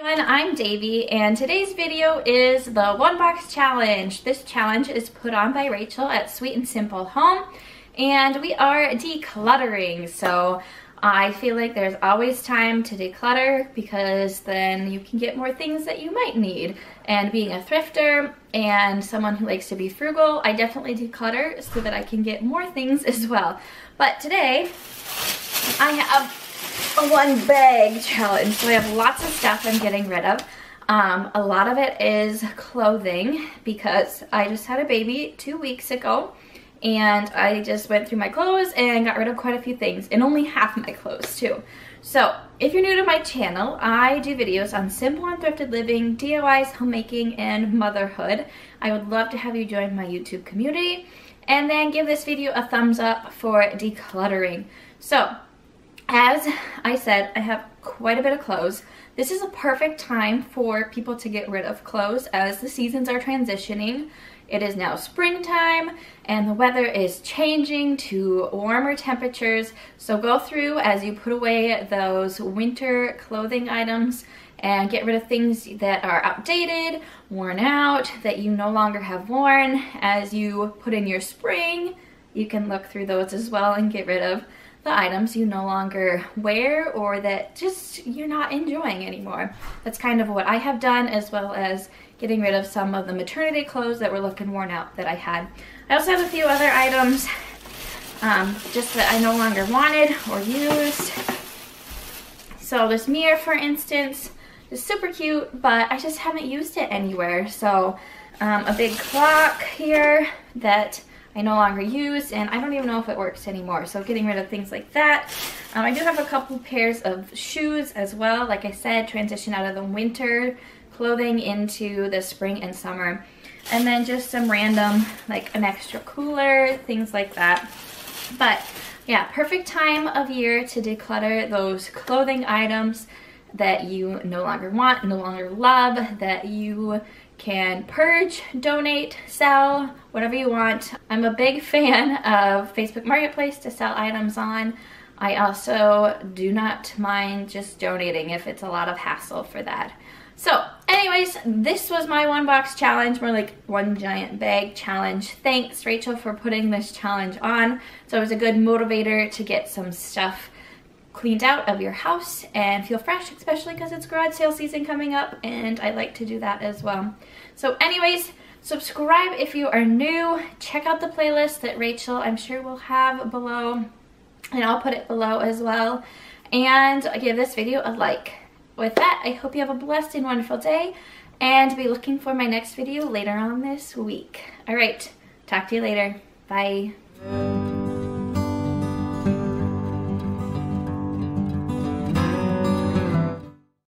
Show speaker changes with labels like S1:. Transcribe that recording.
S1: everyone, I'm Davee and today's video is the one box challenge. This challenge is put on by Rachel at Sweet and Simple Home and we are decluttering. So I feel like there's always time to declutter because then you can get more things that you might need. And being a thrifter and someone who likes to be frugal, I definitely declutter so that I can get more things as well. But today I have a one bag challenge. So I have lots of stuff I'm getting rid of. Um, a lot of it is clothing because I just had a baby two weeks ago and I just went through my clothes and got rid of quite a few things and only half my clothes too. So if you're new to my channel, I do videos on simple and thrifted living, DIYs, homemaking, and motherhood. I would love to have you join my YouTube community and then give this video a thumbs up for decluttering. So as I said, I have quite a bit of clothes. This is a perfect time for people to get rid of clothes as the seasons are transitioning. It is now springtime and the weather is changing to warmer temperatures. So go through as you put away those winter clothing items and get rid of things that are outdated, worn out, that you no longer have worn. As you put in your spring, you can look through those as well and get rid of the items you no longer wear or that just you're not enjoying anymore. That's kind of what I have done as well as getting rid of some of the maternity clothes that were looking worn out that I had. I also have a few other items um, just that I no longer wanted or used. So this mirror, for instance, is super cute, but I just haven't used it anywhere. So um, a big clock here that I no longer use and I don't even know if it works anymore. So getting rid of things like that. Um, I do have a couple pairs of shoes as well. Like I said, transition out of the winter clothing into the spring and summer. And then just some random, like an extra cooler, things like that. But yeah, perfect time of year to declutter those clothing items that you no longer want, no longer love, that you can purge, donate, sell, whatever you want. I'm a big fan of Facebook Marketplace to sell items on. I also do not mind just donating if it's a lot of hassle for that. So anyways, this was my one box challenge, more like one giant bag challenge. Thanks Rachel for putting this challenge on. So it was a good motivator to get some stuff cleaned out of your house and feel fresh, especially because it's garage sale season coming up and I like to do that as well. So anyways, subscribe if you are new. Check out the playlist that Rachel I'm sure will have below and I'll put it below as well. And give this video a like. With that, I hope you have a blessed and wonderful day and be looking for my next video later on this week. All right, talk to you later. Bye.